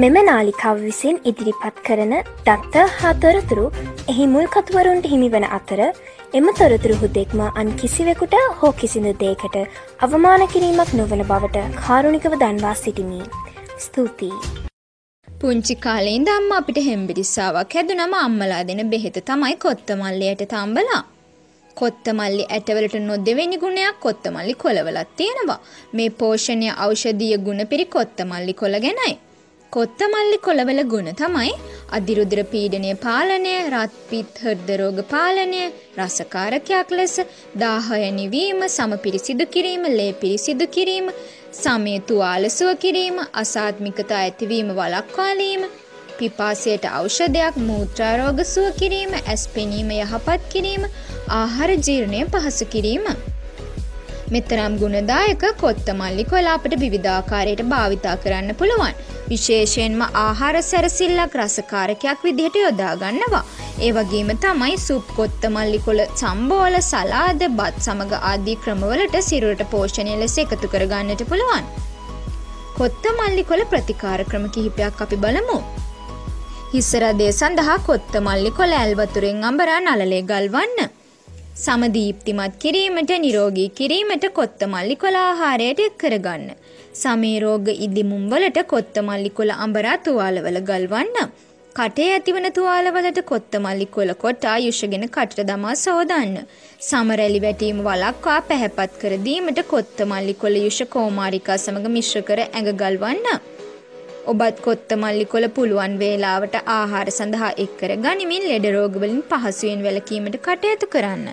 මෙම නාලිකාව විසින් ඉදිරිපත් කරන දත්ත හා තොරතුරු එහි මුල් කතුවරුන්ට හිමිවන අතර එම තොරතුරු හුදෙක්ම අන් කිසිවෙකුට හෝ කිසිදු දේකට අවමාන කිරීමක් නොවන බවට කාරුණිකව දන්වා සිටිමි. ස්තුතියි. පුංචි කාලෙන් දම්ම අපිට හෙම්බිරිස්සාාවක් හැදුනම අම්මලා දෙන බෙහෙත තමයි කොත්තමල්ලයට තම්බලා. කොත්තමල්ලි ඇටවලට නොදෙවෙනි ගුණයක් කොත්තමල්ලි කොළවලත් තියෙනවා. මේ පෝෂණය ඖෂධීය ගුණ පිරි කොත්තමල්ලි කොළ ගැනයි. කොත්තමල්ලි කොළවල ගුණ තමයි අධිරුදුර පීඩනය පාලනය රත්පිත් හර්දරෝග පාලනය රසකාරකයක් ලෙස දාහය නිවීම සම පිරිසිදු කිරීම ලේ පිරිසිදු කිරීම සමය තුවාලසුව කිරීම අසාත්මිකතා ඇතිවීම වලක්වාලීම පිපාසයට ඖෂධයක් මූත්‍රාරෝග සුව කිරීම ඇස් පෙනීම යහපත් කිරීම ආහාර ජීර්ණය පහසු කිරීම. මෙතරම් ගුණදායක කොත්තමල්ලි කොලා අපට විවිධාකාරයට භාවිතා කරන්න පුළුවන්. විශේෂයෙන්ම ආහාර සැරසිල්ලක් රසකාරකයක් විදිහට යොදා ගන්නවා. ඒ වගේම තමයි සුප් කොත්තමල්ලි කොළ සම්බෝල සලාද බත් සමග ආදී ක්‍රමවලට සිරුරට පෝෂණය ලෙස එකතු කරගන්නට පුළුවන්. කොත්තමල්ලි කොළ ප්‍රතිකාර ක්‍රම කිහිපයක් අපි බලමු. හිස්සරදය සඳහා කොත්තමල්ලි කොළ ඇල්වතුරෙන් අඹරා නලලේ ගල්වන්න. සමදීප්තිමත් කිරීමට නිරෝගී කිරීමට කොත්තමල්ලි කොළ ආහාරයට එක් කරගන්න. සමේ රෝග ඉදිමුම් වලට කොත්තමල්ලි කොළ අඹරා තුවාලවල ගල්වන්න. කටේ ඇතිවන තුවාලවලට කොත්තමල්ලි කොළ කොටා යුෂගෙන කටට දමා සෝදන්න. සමරැලි වැටීම වලක්වා පැහැපත් කර දීමට කොත්තමල්ලි කොළ යුෂ කෝමාරිකා සමග මිශ්‍ර කර ඇඟ ගල්වන්න. ඔබත් කොත්තමල්ලි කොළ පුළුවන් වේලාවට ආහාර සඳහා එක් කර ගනිමින් ලෙඩ රෝගවලින් පහසුවෙන් වැළකීමට කටයුතු කරන්න.